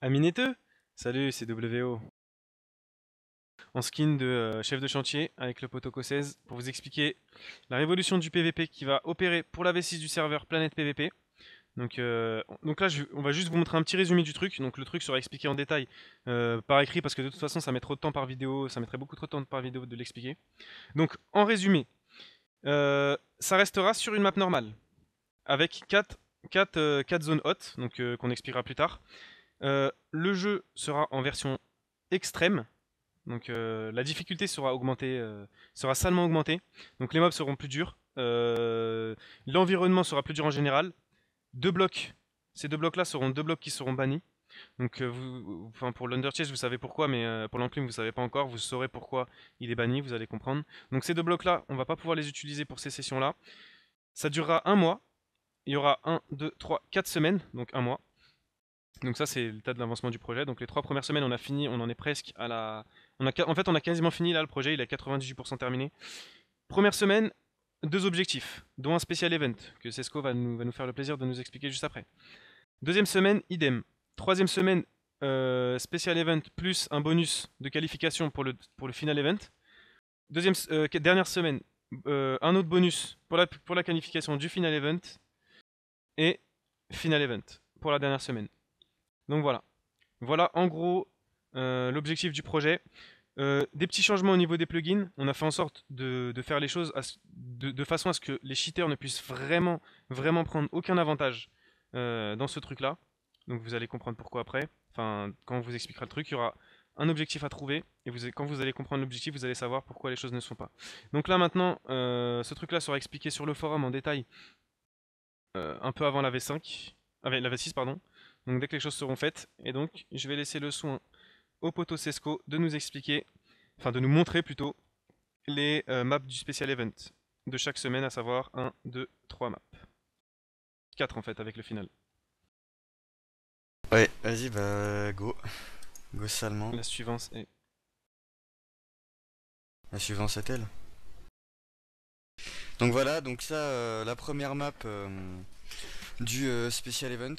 Amineteux Salut, c'est WO. En skin de euh, chef de chantier avec le Potoco 16 pour vous expliquer la révolution du PVP qui va opérer pour la V6 du serveur Planète PVP. Donc, euh, donc là, on va juste vous montrer un petit résumé du truc. Donc le truc sera expliqué en détail euh, par écrit parce que de toute façon, ça met trop de temps par vidéo, ça mettrait beaucoup trop de temps par vidéo de l'expliquer. Donc en résumé, ça restera sur une map normale avec 4, 4, 4 zones hautes, qu'on expliquera plus tard. Euh, le jeu sera en version extrême. Donc euh, la difficulté sera augmentée, euh, sera salement augmentée. Donc les mobs seront plus durs. L'environnement sera plus dur en général. Deux blocs. Ces deux blocs-là seront deux blocs qui seront bannis. Donc vous, enfin pour l'Underchase vous savez pourquoi, mais pour l'enclume vous savez pas encore. Vous saurez pourquoi il est banni, vous allez comprendre. Donc ces deux blocs-là, on va pas pouvoir les utiliser pour ces sessions-là. Ça durera un mois. Il y aura 1, 2, 3, 4 semaines, donc un mois. Donc ça c'est l'état de l'avancement du projet. Donc les trois premières semaines on a fini, on en est presque à la... On a, en fait on a quasiment fini là le projet, il est à 98% terminé. Première semaine, deux objectifs, dont un spécial event, que Cesco va nous, va nous faire le plaisir de nous expliquer juste après. Deuxième semaine, idem. Troisième semaine, euh, spécial event plus un bonus de qualification pour le, pour le final event. Deuxième, euh, dernière semaine, euh, un autre bonus pour la, pour la qualification du final event. Et final event pour la dernière semaine. Donc voilà. Voilà en gros euh, l'objectif du projet. Euh, des petits changements au niveau des plugins. On a fait en sorte de, faire les choses de, façon à ce que les cheaters ne puissent vraiment, prendre aucun avantage euh, dans ce truc-là. Donc vous allez comprendre pourquoi après. Enfin, quand on vous expliquera le truc, il y aura un objectif à trouver. Et quand vous allez comprendre l'objectif, vous allez savoir pourquoi les choses ne sont pas. Donc là maintenant, ce truc-là sera expliqué sur le forum en détail un peu avant la V5. Avec la V6, pardon. Donc dès que les choses seront faites, et donc je vais laisser le soin au poteau Sesco de nous expliquer, enfin de nous montrer plutôt, les euh, maps du spécial event de chaque semaine, à savoir 1, 2, 3 maps. 4 en fait avec le final. Ouais, vas-y, bah go. Go salement. La suivante est... La suivante est elle Donc voilà, donc ça, euh, la première map euh, du spécial event.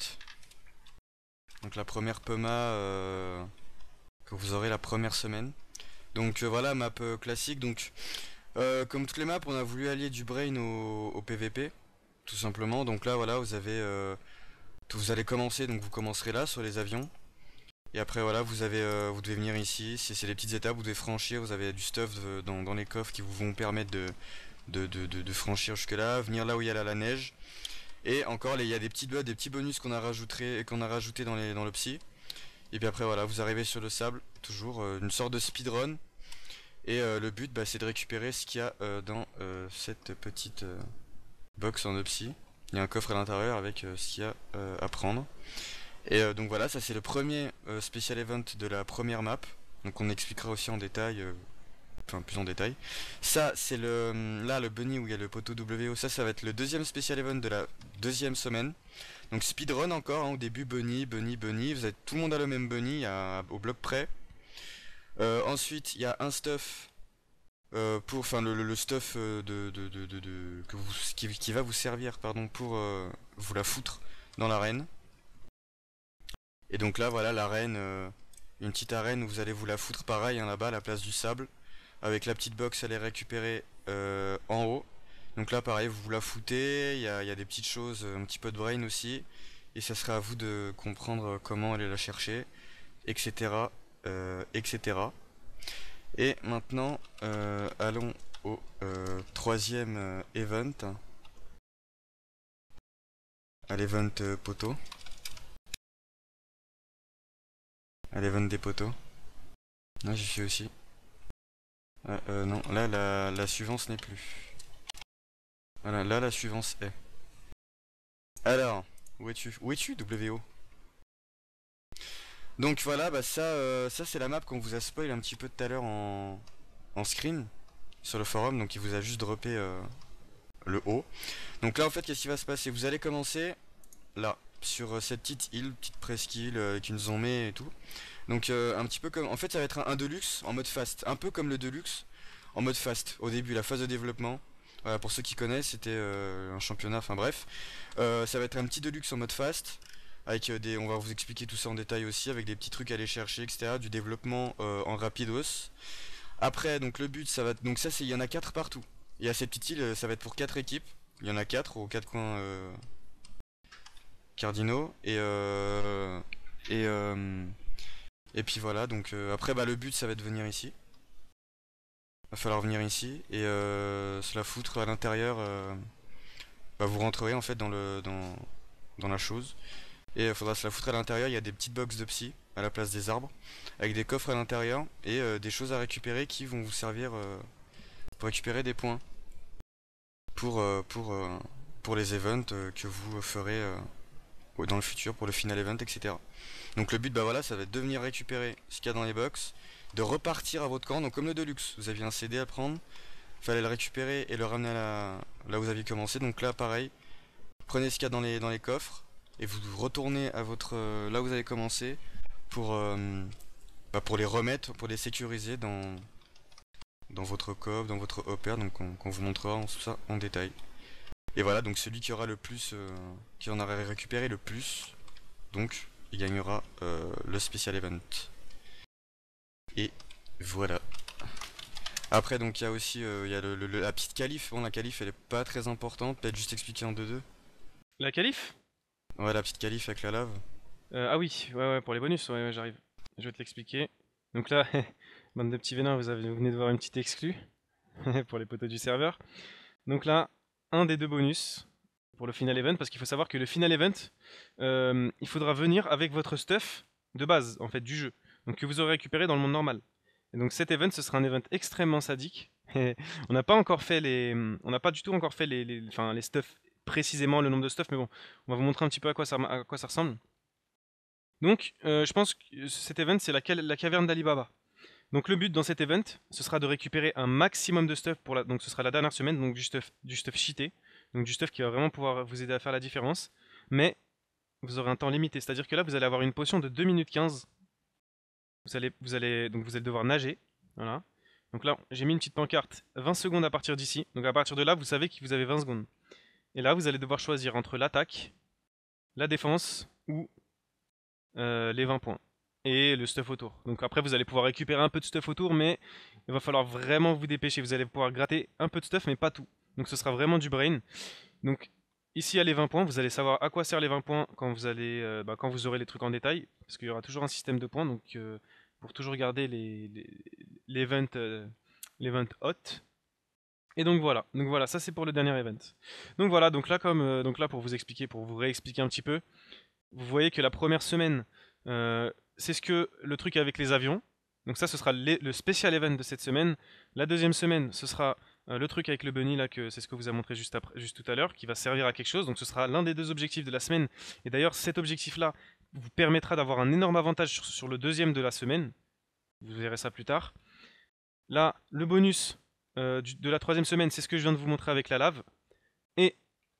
Donc la première PEMA euh, que vous aurez la première semaine. Donc euh, voilà, map euh, classique. Donc comme toutes les maps, on a voulu allier du brain au, PVP, tout simplement. Donc là voilà, vous avez vous allez commencer, donc vous commencerez là sur les avions. Et après voilà, vous avez vous devez venir ici, c'est les petites étapes, vous devez franchir, vous avez du stuff dans, les coffres qui vous vont permettre de, de, franchir jusque là, venir là où il y a la neige. Et encore, il y a des petits, des petits bonus qu'on a rajouté, qu'on a rajouté dans, dans le psy. Et puis après, voilà, vous arrivez sur le sable, toujours euh, une sorte de speedrun. Et euh, le but, bah, c'est de récupérer ce qu'il y a euh, dans cette petite box en psy. Il y a un coffre à l'intérieur avec ce qu'il y a à prendre. Et donc voilà, ça c'est le premier spécial event de la première map. Donc on expliquera aussi en détail enfin plus en détail. Ça c'est le là le bunny où il y a le poteau WO, ça ça va être le deuxième spécial event de la deuxième semaine. Donc speedrun encore, hein, au début bunny, bunny, bunny, vous êtes tout le monde a le même bunny au bloc près. Euh, ensuite il y a un stuff euh, pour, enfin le, stuff euh, de, de, qui, va vous servir pardon pour vous la foutre dans l'arène. Et donc là voilà l'arène, une petite arène où vous allez vous la foutre pareil hein, là-bas à la place du sable avec la petite box elle est récupérée euh, en haut. Donc là pareil vous la foutez il y a, des petites choses un petit peu de brain aussi. Et ça sera à vous de comprendre comment aller la chercher etc euh, etc et maintenant euh, allons au troisième event. À l'event poteau. À l'event des poteaux. Là j'y suis aussi euh, euh, non, là la, suivance n'est plus. Voilà, là la suivance est. Alors, où es-tu Où es-tu, WO Donc voilà, bah ça, euh, ça c'est la map qu'on vous a spoil un petit peu tout à l'heure en, en screen sur le forum, donc il vous a juste droppé euh, le haut. Donc là en fait qu'est-ce qui va se passer? Vous allez commencer là, sur cette petite île, petite presqu'île avec une zombie et tout. Donc euh, un petit peu comme... En fait ça va être un, Deluxe en mode fast. Un peu comme le Deluxe en mode fast. Au début, la phase de développement. pour ceux qui connaissent, c'était euh, un championnat, enfin bref. Euh, ça va être un petit Deluxe en mode fast. avec des, on va vous expliquer tout ça en détail aussi, avec des petits trucs à aller chercher, etc. Du développement en rapidos. Après, donc le but, ça va, donc ça il y en a quatre partout. Il y a ces petites îles, ça va être pour quatre équipes. Il y en a quatre aux quatre coins cardinaux et et et puis voilà. Donc après, bah le but, ça va être de venir ici va falloir venir ici et euh, se la foutre à l'intérieur. Euh, bah, vous rentrerez en fait dans, le, dans, dans la chose. Et il faudra se la foutre à l'intérieur. Il y a des petites box de psy à la place des arbres avec des coffres à l'intérieur et euh, des choses à récupérer qui vont vous servir pour récupérer des points pour, pour, pour les events que vous ferez dans le futur pour le final event etc. Donc le but bah voilà ça va être de venir récupérer ce qu'il y a dans les box de repartir à votre camp. Donc comme le Deluxe, vous aviez un CD à prendre, fallait le récupérer et le ramener là où vous aviez commencé. Donc là pareil, prenez ce qu'il y a dans les, coffres et vous retournez à votre euh, là où vous avez commencé pour, euh, bah, pour les remettre, pour les sécuriser dans, dans votre coffre, dans votre hopper. Donc on, vous montrera en, ça en détail. Et voilà, donc celui qui aura le plus, euh, qui en aura récupéré le plus, donc il gagnera le special event. Et voilà. Après donc il y a aussi euh, il y a le, la petite calife. Bon la calife elle est pas très importante, peut-être juste expliquer en 2-2. La calife Ouais la petite calife avec la lave. Euh, ah oui, ouais ouais pour les bonus, ouais, j'arrive. Je vais te l'expliquer. Donc là, bande de petits vénins, vous, avez, venez de voir une petite exclue pour les poteaux du serveur. Donc là, un des deux bonus pour le final event, parce qu'il faut savoir que le final event, euh, il faudra venir avec votre stuff de base en fait du jeu que vous aurez récupéré dans le monde normal. Et donc cet event, ce sera un event extrêmement sadique. on n'a pas encore fait les, on n'a pas du tout encore fait les, les, stuff précisément le nombre de stuff, mais bon, on va vous montrer un petit peu à quoi ça, à quoi ça ressemble. Donc, euh, je pense que cet event, c'est la, la caverne d'Alibaba. Donc le but dans cet event, ce sera de récupérer un maximum de stuff pour la, donc ce sera la dernière semaine, donc du stuff, du stuff cheaté, donc du stuff qui va vraiment pouvoir vous aider à faire la différence. Mais vous aurez un temps limité, c'est-à-dire que là, vous allez avoir une potion de 2 minutes 15 vous allez, vous allez, donc vous allez devoir nager. Voilà. Donc là, j'ai mis une petite pancarte 20 secondes à partir d'ici. Donc à partir de là, vous savez que vous avez 20 secondes. Et là, vous allez devoir choisir entre l'attaque, la défense ou euh, les 20 points. Et le stuff autour. Donc après, vous allez pouvoir récupérer un peu de stuff autour, mais il va falloir vraiment vous dépêcher. Vous allez pouvoir gratter un peu de stuff, mais pas tout. Donc ce sera vraiment du brain. Donc ici, à les 20 points. Vous allez savoir à quoi servent les 20 points quand vous, allez, euh, bah, quand vous aurez les trucs en détail. Parce qu'il y aura toujours un système de points. Donc euh, pour toujours garder les, l'event euh, hot. Et donc voilà, donc voilà, ça c'est pour le dernier event. Donc voilà, donc là comme euh, donc là pour vous expliquer, pour vous réexpliquer un petit peu, vous voyez que la première semaine, c'est ce que le truc avec les avions. Donc ça, ce sera le spécial event de cette semaine. La deuxième semaine, ce sera le truc avec le bunny là que c'est ce que vous a montré juste tout à l'heure, qui va servir à quelque chose. Donc ce sera l'un des deux objectifs de la semaine. Et d'ailleurs, cet objectif-là, vous permettra d'avoir un énorme avantage sur, le deuxième de la semaine. Vous verrez ça plus tard. Là, le bonus euh, de la troisième semaine, c'est ce que je viens de vous montrer avec la lave. Et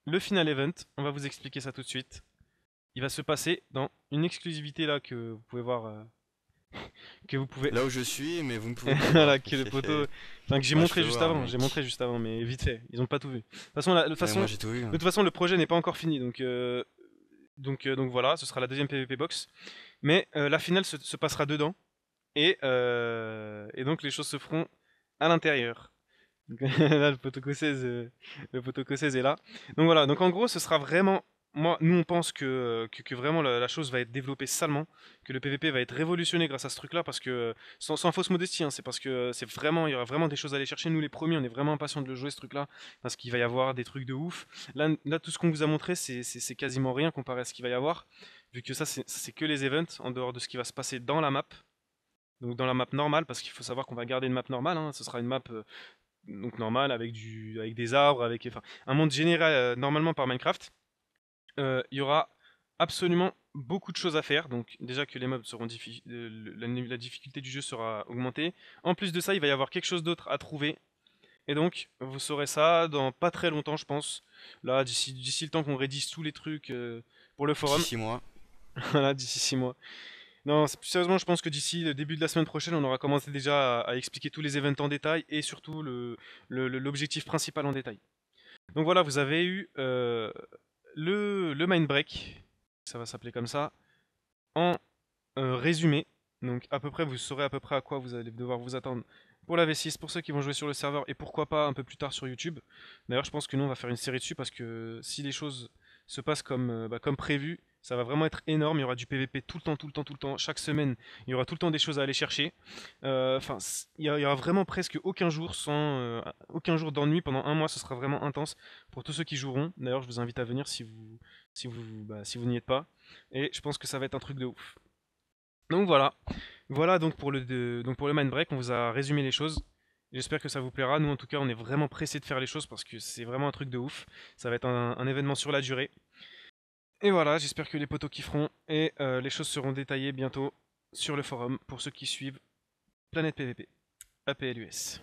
le final event, on va vous expliquer ça tout de suite. Il va se passer dans une exclusivité là que vous pouvez voir. Euh, que vous pouvez. Là où je suis, mais vous ne pouvez pas. voilà, que le poteau. Enfin, que j'ai montré juste avant. J'ai montré juste avant, mais vite fait. Ils ont pas tout vu. De toute façon, la, de, façon, hein. de toute façon, le projet n'est pas encore fini, donc euh, donc, euh, donc voilà, ce sera la deuxième PvP box. Mais la finale se, passera dedans. Et, et, donc les choses se feront à l'intérieur. là, le poteau 16, le 16 est là. Donc voilà, donc en gros, ce sera vraiment moi, nous on pense que, vraiment la, chose va être développée salement, que le PVP va être révolutionné grâce à ce truc-là, parce que sans, fausse modestie, hein, c'est parce que c'est vraiment, il y aura vraiment des choses à aller chercher. Nous les premiers, on est vraiment impatients de le jouer ce truc-là, parce qu'il va y avoir des trucs de ouf. Là, tout ce qu'on vous a montré, c'est quasiment rien comparé à ce qu'il va y avoir, vu que ça c'est que les events en dehors de ce qui va se passer dans la map. Donc dans la map normale, parce qu'il faut savoir qu'on va garder une map normale, hein, ce sera une map euh, donc normale avec des arbres, avec un monde généré euh, normalement par Minecraft. Euh, il y aura absolument beaucoup de choses à faire. Donc déjà que les mobs seront euh, la, difficulté du jeu sera augmentée. En plus de ça, il va y avoir quelque chose d'autre à trouver. Et donc, vous saurez ça dans pas très longtemps, je pense. Là, d'ici le temps qu'on rédise tous les trucs euh, pour le forum. D'ici 6 mois. voilà, d'ici 6 mois. Non, sérieusement, je pense que d'ici le début de la semaine prochaine, on aura commencé déjà à, expliquer tous les événements en détail et surtout l'objectif le, principal en détail. Donc voilà, vous avez eu le, le Mindbreak ça va s'appeler comme ça. En euh, résumé, donc à peu près, vous saurez à peu près à quoi vous allez devoir vous attendre pour la V6, pour ceux qui vont jouer sur le serveur et pourquoi pas un peu plus tard sur YouTube. D'ailleurs, je pense que nous on va faire une série dessus parce que si les choses se passent comme, euh, bah, comme prévu, ça va vraiment être énorme. Il y aura du PVP tout le temps, tout le temps, tout le temps. Chaque semaine, il y aura tout le temps des choses à aller chercher. Euh, enfin, il y, aura vraiment presque aucun jour sans euh, aucun jour d'ennui pendant un mois. Ce sera vraiment intense pour tous ceux qui joueront. D'ailleurs, je vous invite à venir si vous si vous bah, si vous n'y êtes pas. Et je pense que ça va être un truc de ouf. Donc voilà, voilà donc pour le donc pour le mind break, on vous a résumé les choses. J'espère que ça vous plaira. Nous, en tout cas, on est vraiment pressé de faire les choses parce que c'est vraiment un truc de ouf. Ça va être un événement sur la durée. Et voilà, j'espère que les potos kifferont et euh, les choses seront détaillées bientôt sur le forum pour ceux qui suivent Planète PVP, APLUS.